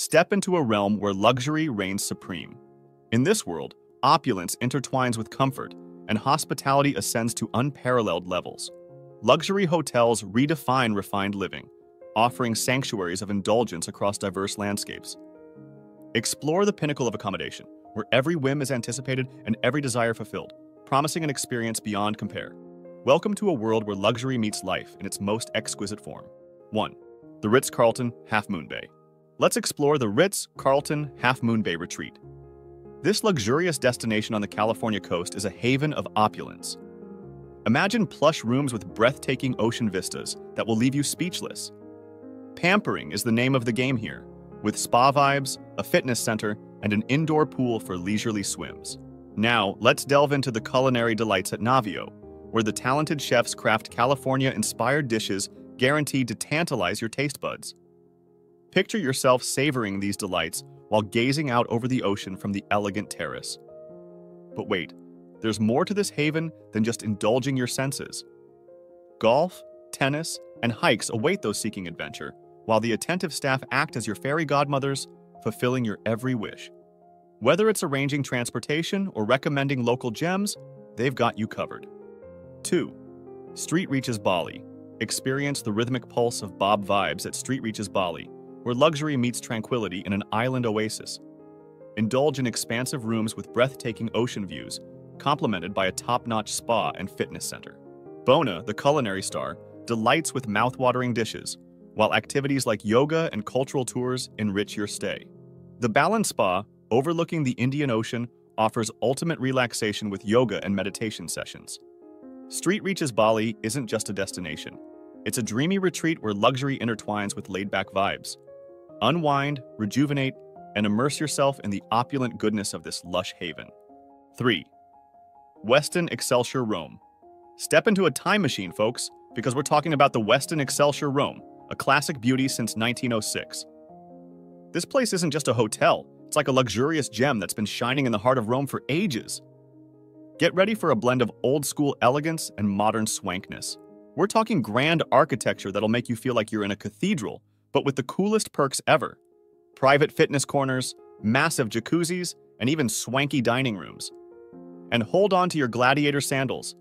Step into a realm where luxury reigns supreme. In this world, opulence intertwines with comfort, and hospitality ascends to unparalleled levels. Luxury hotels redefine refined living, offering sanctuaries of indulgence across diverse landscapes. Explore the pinnacle of accommodation, where every whim is anticipated and every desire fulfilled, promising an experience beyond compare. Welcome to a world where luxury meets life in its most exquisite form. 1. The Ritz-Carlton Half Moon Bay. Let's explore the Ritz-Carlton Half Moon Bay Retreat. This luxurious destination on the California coast is a haven of opulence. Imagine plush rooms with breathtaking ocean vistas that will leave you speechless. Pampering is the name of the game here, with spa vibes, a fitness center, and an indoor pool for leisurely swims. Now, let's delve into the culinary delights at Navio, where the talented chefs craft California-inspired dishes guaranteed to tantalize your taste buds. Picture yourself savoring these delights while gazing out over the ocean from the elegant terrace. But wait, there's more to this haven than just indulging your senses. Golf, tennis, and hikes await those seeking adventure, while the attentive staff act as your fairy godmothers, fulfilling your every wish. Whether it's arranging transportation or recommending local gems, they've got you covered. 2. St. Regis Bali. Experience the rhythmic pulse of Bob vibes at St. Regis Bali, where luxury meets tranquility in an island oasis. Indulge in expansive rooms with breathtaking ocean views, complemented by a top-notch spa and fitness center. Bona, the culinary star, delights with mouth-watering dishes, while activities like yoga and cultural tours enrich your stay. The Balan Spa, overlooking the Indian Ocean, offers ultimate relaxation with yoga and meditation sessions. St. Regis Bali isn't just a destination. It's a dreamy retreat where luxury intertwines with laid-back vibes. Unwind, rejuvenate, and immerse yourself in the opulent goodness of this lush haven. 3. Westin Excelsior Rome. Step into a time machine, folks, because we're talking about the Westin Excelsior Rome, a classic beauty since 1906. This place isn't just a hotel, it's like a luxurious gem that's been shining in the heart of Rome for ages. Get ready for a blend of old school elegance and modern swankness. We're talking grand architecture that'll make you feel like you're in a cathedral, but with the coolest perks ever. Private fitness corners, massive jacuzzis, and even swanky dining rooms. And hold on to your gladiator sandals.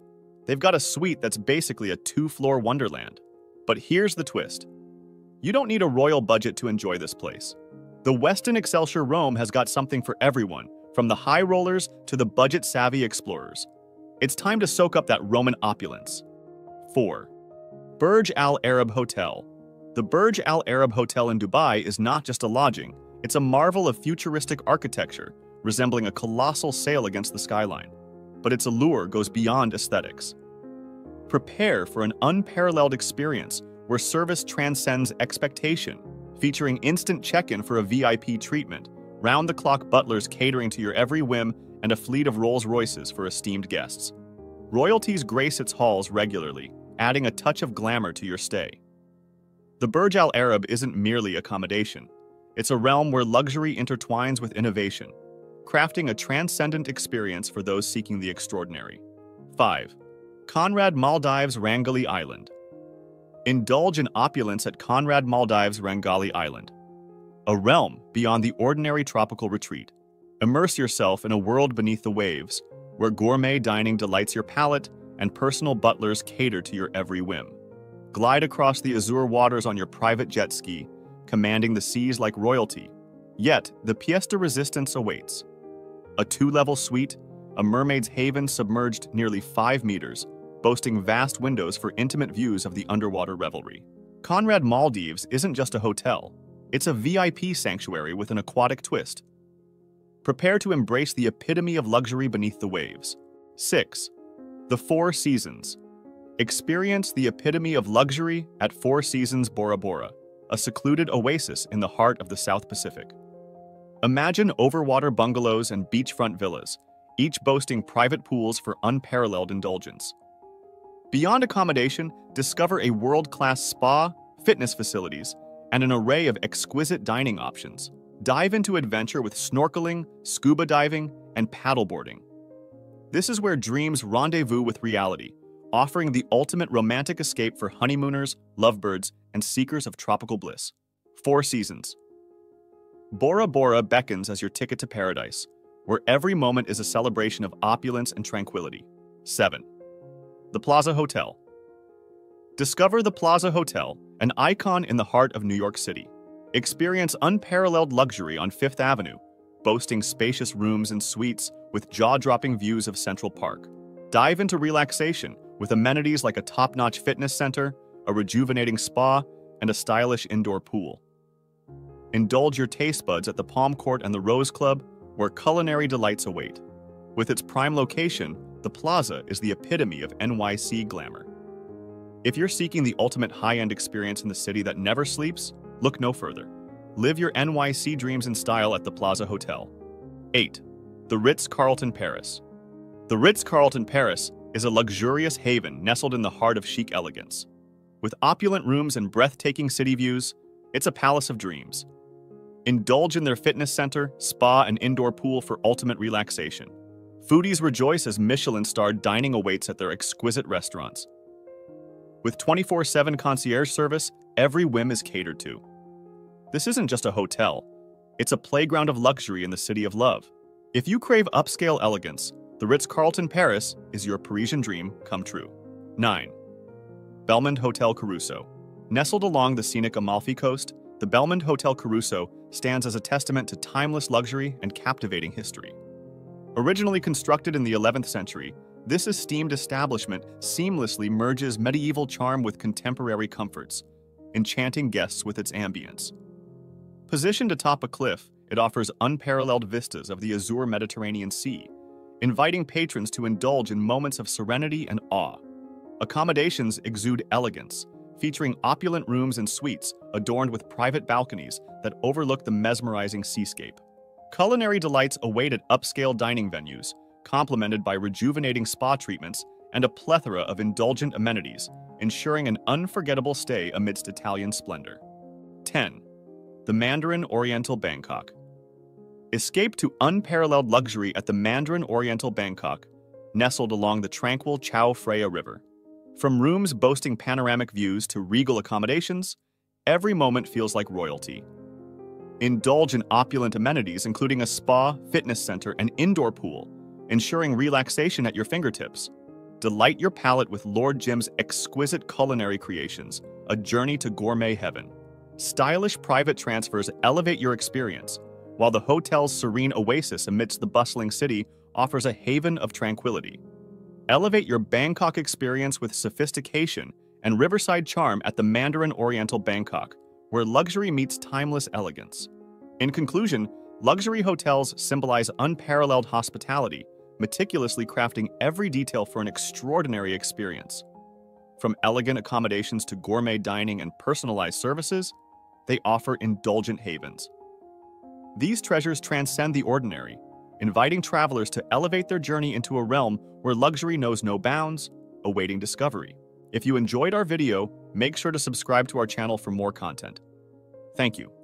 They've got a suite that's basically a two-floor wonderland. But here's the twist. You don't need a royal budget to enjoy this place. The Westin Excelsior Rome has got something for everyone, from the high rollers to the budget-savvy explorers. It's time to soak up that Roman opulence. 4. Burj Al Arab Hotel. The Burj Al Arab Hotel in Dubai is not just a lodging, it's a marvel of futuristic architecture, resembling a colossal sail against the skyline. But its allure goes beyond aesthetics. Prepare for an unparalleled experience where service transcends expectation, featuring instant check-in for a VIP treatment, round-the-clock butlers catering to your every whim, and a fleet of Rolls-Royces for esteemed guests. Royalties grace its halls regularly, adding a touch of glamour to your stay. The Burj Al Arab isn't merely accommodation. It's a realm where luxury intertwines with innovation, crafting a transcendent experience for those seeking the extraordinary. 5. Conrad Maldives Rangali Island. Indulge in opulence at Conrad Maldives Rangali Island, a realm beyond the ordinary tropical retreat. Immerse yourself in a world beneath the waves, where gourmet dining delights your palate and personal butlers cater to your every whim. Glide across the azure waters on your private jet ski, commanding the seas like royalty. Yet, the pièce de resistance awaits. A two-level suite, a mermaid's haven submerged nearly five meters, boasting vast windows for intimate views of the underwater revelry. Conrad Maldives isn't just a hotel, it's a VIP sanctuary with an aquatic twist. Prepare to embrace the epitome of luxury beneath the waves. 6. The Four Seasons. Experience the epitome of luxury at Four Seasons Bora Bora, a secluded oasis in the heart of the South Pacific. Imagine overwater bungalows and beachfront villas, each boasting private pools for unparalleled indulgence. Beyond accommodation, discover a world-class spa, fitness facilities, and an array of exquisite dining options. Dive into adventure with snorkeling, scuba diving, and paddleboarding. This is where dreams rendezvous with reality, offering the ultimate romantic escape for honeymooners, lovebirds, and seekers of tropical bliss. Four Seasons. Bora Bora beckons as your ticket to paradise, where every moment is a celebration of opulence and tranquility. 7. The Plaza Hotel. Discover the Plaza Hotel, an icon in the heart of New York City. Experience unparalleled luxury on Fifth Avenue, boasting spacious rooms and suites with jaw-dropping views of Central Park. Dive into relaxation with amenities like a top-notch fitness center, a rejuvenating spa, and a stylish indoor pool. Indulge your taste buds at the Palm Court and the Rose Club, where culinary delights await. With its prime location, the Plaza is the epitome of NYC glamour. If you're seeking the ultimate high-end experience in the city that never sleeps, look no further. Live your NYC dreams in style at the Plaza Hotel. 8. The Ritz-Carlton Paris. The Ritz-Carlton Paris is a luxurious haven nestled in the heart of chic elegance. With opulent rooms and breathtaking city views, it's a palace of dreams. Indulge in their fitness center, spa, and indoor pool for ultimate relaxation. Foodies rejoice as Michelin-starred dining awaits at their exquisite restaurants. With 24-7 concierge service, every whim is catered to. This isn't just a hotel. It's a playground of luxury in the city of love. If you crave upscale elegance, the Ritz-Carlton Paris is your Parisian dream come true. 9. Belmond Hotel Caruso. Nestled along the scenic Amalfi Coast, the Belmond Hotel Caruso stands as a testament to timeless luxury and captivating history. Originally constructed in the 11th century, this esteemed establishment seamlessly merges medieval charm with contemporary comforts, enchanting guests with its ambience. Positioned atop a cliff, it offers unparalleled vistas of the azure Mediterranean Sea, inviting patrons to indulge in moments of serenity and awe. Accommodations exude elegance, featuring opulent rooms and suites adorned with private balconies that overlook the mesmerizing seascape. Culinary delights await at upscale dining venues, complemented by rejuvenating spa treatments and a plethora of indulgent amenities, ensuring an unforgettable stay amidst Italian splendor. 10. The Mandarin Oriental Bangkok Escape to unparalleled luxury at the Mandarin Oriental Bangkok, nestled along the tranquil Chao Phraya River. From rooms boasting panoramic views to regal accommodations, every moment feels like royalty. Indulge in opulent amenities including a spa, fitness center, and indoor pool, ensuring relaxation at your fingertips. Delight your palate with Lord Jim's exquisite culinary creations, a journey to gourmet heaven. Stylish private transfers elevate your experience, while the hotel's serene oasis amidst the bustling city offers a haven of tranquility. Elevate your Bangkok experience with sophistication and riverside charm at the Mandarin Oriental Bangkok, where luxury meets timeless elegance. In conclusion, luxury hotels symbolize unparalleled hospitality, meticulously crafting every detail for an extraordinary experience. From elegant accommodations to gourmet dining and personalized services, they offer indulgent havens. These treasures transcend the ordinary, inviting travelers to elevate their journey into a realm where luxury knows no bounds, awaiting discovery. If you enjoyed our video, make sure to subscribe to our channel for more content. Thank you.